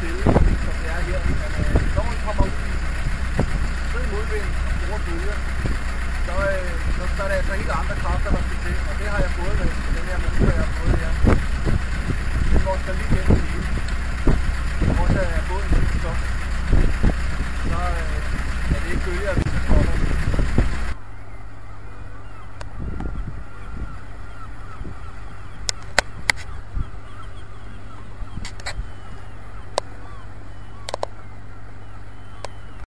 fælde, som det er her. Men når man kommer ud i fed modvind og store bølger, så, øh, så, så er det altså helt andre kræfter, der skal til. Og det har jeg fået med den her matur, jeg har fået her. Det går så lige gennem det hele. Også er båden helt stop. Så øh, er det ikke bølger,